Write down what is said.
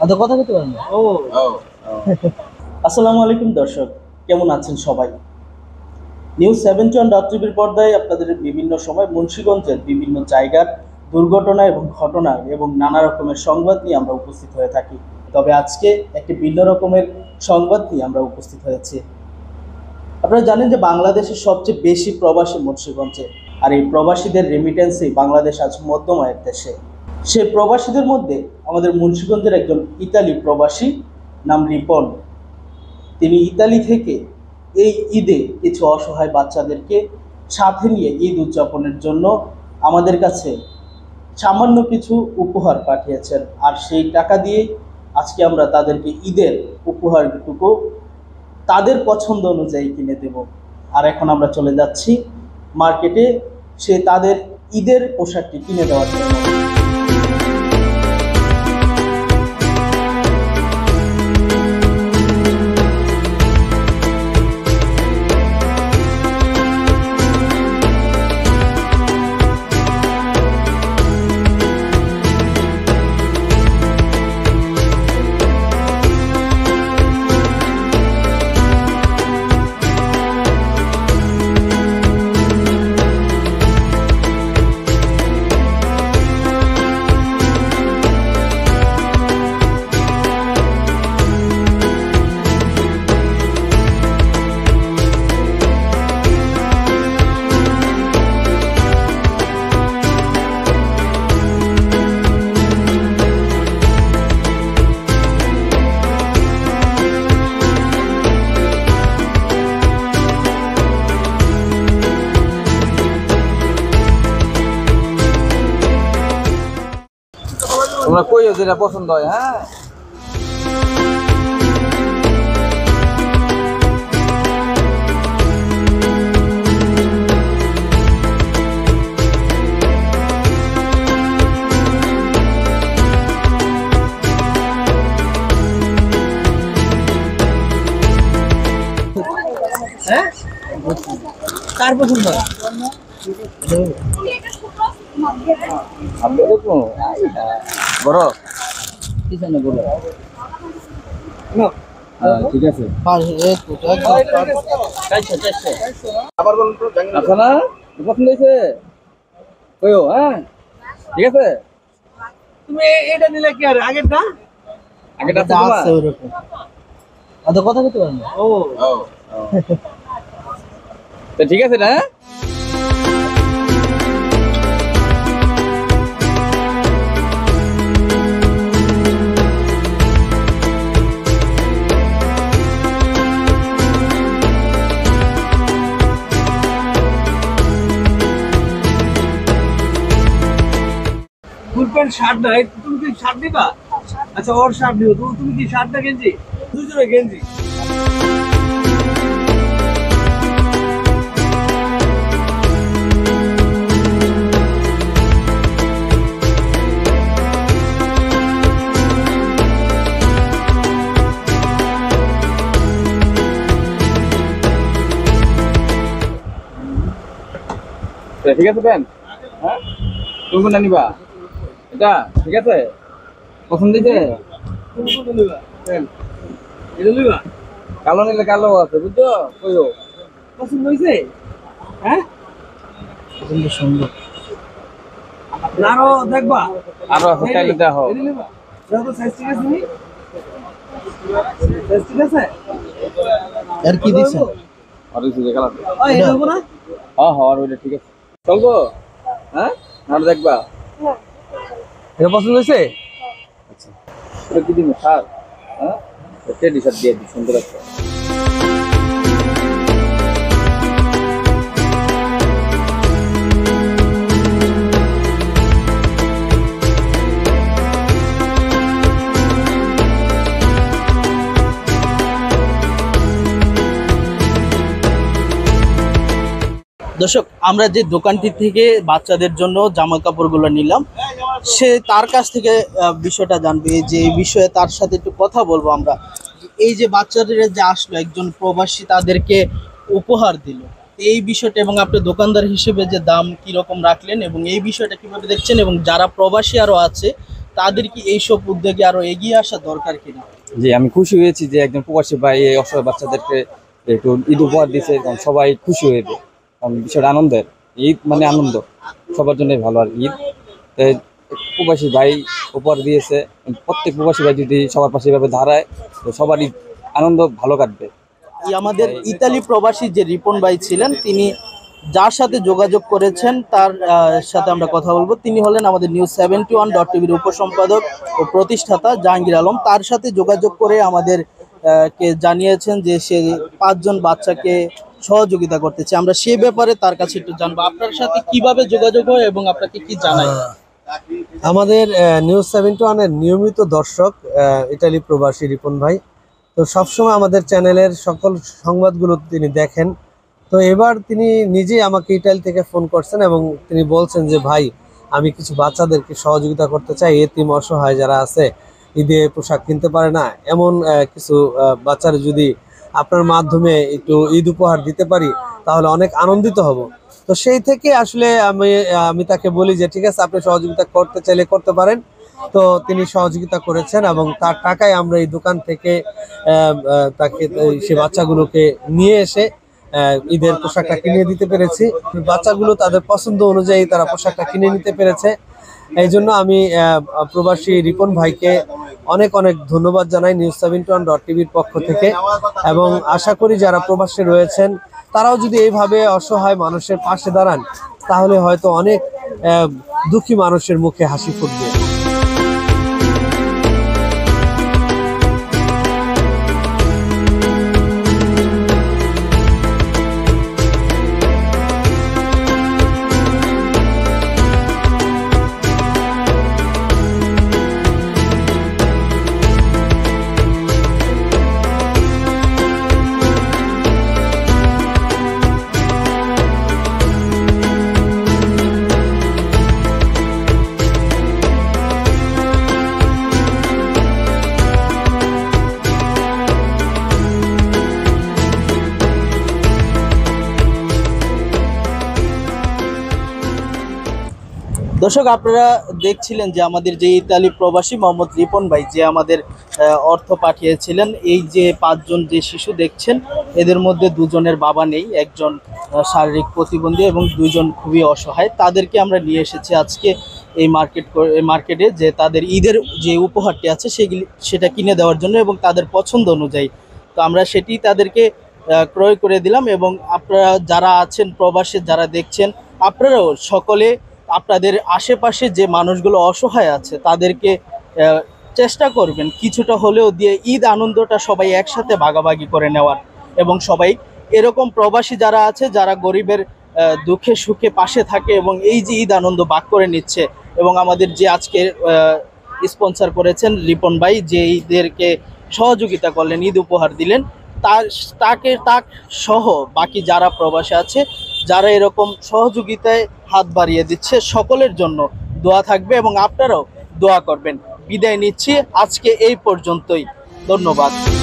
আদা কথা বলতে পারেন না? ও। আসসালামু আলাইকুম দর্শক কেমন আছেন সবাই? নিউজ সেভেন্টি ওয়ান ডট পর্দায় আপনাদের বিভিন্ন সময় মুন্সিগঞ্জের বিভিন্ন জায়গার দুর্ঘটনা এবং ঘটনা এবং নানা রকমের সংবাদ নিয়ে আমরা উপস্থিত হয়ে থাকি। তবে আজকে একটি ভিন্ন রকমের সংবাদ নিয়ে আমরা উপস্থিত হয়েছি। আপনারা জানেন যে বাংলাদেশের সবচেয়ে বেশি প্রবাসী মুন্সিগঞ্জে আর এই প্রবাসীদের রেমিটেন্সেই বাংলাদেশ আজ মধ্যম আয়ের দেশে। সেই প্রবাসীদের মধ্যে আমাদের মুন্সীগঞ্জের একজন ইতালি প্রবাসী নাম রিপন। তিনি ইতালি থেকে এই ঈদে কিছু অসহায় বাচ্চাদেরকে সাথে নিয়ে ঈদ উদযাপনের জন্য আমাদের কাছে সামান্য কিছু উপহার পাঠিয়েছেন। আর সেই টাকা দিয়ে আজকে আমরা তাদেরকে ঈদের উপহারটুকু তাদের পছন্দ অনুযায়ী কিনে দেব। আর এখন আমরা চলে যাচ্ছি মার্কেটে। সে তাদের ঈদের পোশাকটি কিনে দেওয়ার জন্য। তোমরা কইও যেটা পছন্দ হয় হ্যাঁ? হ্যাঁ? কার পছন্দ? আপনি বড়? বলো? হ্যাঁ, ঠিক আছে। আচ্ছা পছন্দ হয়েছে? কইও হ্যাঁ? ঠিক আছে? তুমি এটা নিলে কি আর আগেরটা? এটা তোমার? আছে ওরকম। আদা কথা বলতে পারেন না ও। তো ঠিক আছে না প্যান্ট শার্ট না তুমি কি শার্ট দিবা? আচ্ছা ওর শার্ট দিও। তুমি কি শার্ট না গেঞ্জি? দুজনে গেঞ্জি। ঠিক আছে প্যান হ্যাঁ? তুমি কোনটা নিবা? এটা ঠিক আছে? পছন্দ হয়েছে? কালো নিলে কালো আছে বুঝছ? কইও পছন্দ হয়েছে? হ্যাঁ? সুন্দর। সুন্দর আরও দেখবা। আরও আছে চাইলে দেখো। ঠিক আছে নি? সাইজ ঠিক আছে? আর কি আর কিছু না? হ্যাঁ হ্যাঁ আর ওইটা ঠিক আছে। চলবো? হ্যাঁ? আর দেখবা। এটা পছন্দ হয়েছে? আচ্ছা। কি দিন সার হ্যাঁ? টেডি শার্ট দিয়ে দিই সুন্দর আছে দর্শক, আমরা যে দোকানটি থেকে বাচ্চাদের জন্য জামা কাপড়গুলো নিলাম, সে তার কাছ থেকে বিষয়টা জানবে। যে এই বিষয়ে তার সাথে একটু কথা বলব আমরা। এই যে বাচ্চাদের যে আসলো, একজন প্রবাসী তাদেরকে উপহার দিল। এই বিষয়টা এবং আপনি দোকানদার হিসেবে যে দাম কি রকম রাখলেন এবং এই বিষয়টা কীভাবে দেখছেন এবং যারা প্রবাসী আরও আছে, তাদের কি এইসব উদ্যোগে আরও এগিয়ে আসা দরকার কিনা? জি, আমি খুশি হয়েছি যে একজন প্রবাসী ভাই এই অসহায় বাচ্চাদেরকে একটু ঈদ উপহার দিয়েছে এবং সবাই খুশি হয়েছে বিষয়টা আনন্দের। ঈদ মানে আনন্দ সবার জন্যই ভালো আর ঈদ। প্রবাসী ভাই উপহার দিয়েছে প্রত্যেক প্রবাসী ভাই যদি সবার পাশে এভাবে দাঁড়ায় তো সবারই আনন্দ ভালো কাটবে। আমাদের ইতালি প্রবাসী যে রিপন ভাই ছিলেন তিনি যার সাথে যোগাযোগ করেছেন তার সাথে আমরা কথা বলব। তিনি হলেন আমাদের নিউজ সেভেন্টি ওয়ান ডট টিভির উপসম্পাদক ও প্রতিষ্ঠাতা জাহাঙ্গীর আলম। তার সাথে যোগাযোগ করে আমাদের কে জানিয়েছেন যে সে পাঁচজন বাচ্চাকে সহযোগিতা করতেছে। আমরা সে ব্যাপারে তার কাছে একটু জানব। আপনার সাথে কীভাবে যোগাযোগ হয় এবং আপনাকে কি জানায়? আমাদের নিউজ সেভেন্টি ওয়ানের নিয়মিত দর্শক ইটালি প্রবাসী রিপন ভাই। তো সবসময় আমাদের চ্যানেলের সকল সংবাদগুলো তিনি দেখেন। তো এবার তিনি নিজেই আমাকে ইটালি থেকে ফোন করছেন এবং তিনি বলছেন যে, ভাই, আমি কিছু বাচ্চাদেরকে সহযোগিতা করতে চাই। এতিম অসহায় যারা আছে, ঈদে পোশাক কিনতে পারে না। এমন কিছু বাচ্চারা যদি আপনার মাধ্যমে একটু ঈদ উপহার দিতে পারি, তাহলে অনেক আনন্দিত হব। তো সেই থেকে আসলে আমি আমি তাকে বলি যে, ঠিক আছে, আপনি সহযোগিতা করতে চাইলে করতে পারেন। তো তিনি সহযোগিতা করেছেন এবং তার টাকায় আমরা এই দোকান থেকে তাকে সে বাচ্চাগুলোকে নিয়ে এসে ঈদের পোশাকটা কিনে দিতে পেরেছি। বাচ্চাগুলো তাদের পছন্দ অনুযায়ী তারা পোশাকটা কিনে নিতে পেরেছে। এই জন্য আমি প্রবাসী রিপন ভাইকে অনেক অনেক ধন্যবাদ জানাই নিউজ সেভেন ওয়ান ডট টিভির পক্ষ থেকে। এবং আশা করি যারা প্রবাসে রয়েছেন, তারাও যদি এইভাবে অসহায় মানুষের পাশে দাঁড়ান, তাহলে হয়তো অনেক দুঃখী মানুষের মুখে হাসি ফুটবে। দর্শক, আপনারা দেখছিলেন যে আমাদের যে ইতালি প্রবাসী মোহাম্মদ রিপন ভাই যে আমাদের অর্থ পাঠিয়েছিলেন, এই যে পাঁচজন যে শিশু দেখছেন, এদের মধ্যে দুজনের বাবা নেই, একজন শারীরিক প্রতিবন্ধী এবং দুজন খুবই অসহায়। তাদেরকে আমরা নিয়ে এসেছি আজকে এই মার্কেট মার্কেটে যে তাদের ঈদের যে উপহারটি আছে, সেগুলি, সেটা কিনে দেওয়ার জন্য এবং তাদের পছন্দ অনুযায়ী। তো আমরা সেটি তাদেরকে ক্রয় করে দিলাম এবং আপনারা যারা আছেন, প্রবাসে যারা দেখছেন, আপনারাও সকলে আপনাদের আশেপাশে যে মানুষগুলো অসহায় আছে, তাদেরকে চেষ্টা করবেন কিছুটা হলেও দিয়ে ঈদ আনন্দটা সবাই একসাথে ভাগাভাগি করে নেওয়ার। এবং সবাই এরকম প্রবাসী যারা আছে, যারা গরিবের দুঃখে সুখে পাশে থাকে এবং এই যে ঈদ আনন্দ ভাগ করে নিচ্ছে এবং আমাদের যে আজকে স্পন্সর করেছেন রিপন ভাই, যে ঈদেরকে সহযোগিতা করলেন, ঈদ উপহার দিলেন, তার, তাকে, তাক সহ বাকি যারা প্রবাসে আছে যারা এরকম সহযোগিতায় হাত বাড়িয়ে দিচ্ছে, সকলের জন্য দোয়া থাকবে এবং আপনারাও দোয়া করবেন। বিদায় নিচ্ছি। আজকে এই পর্যন্তই। ধন্যবাদ।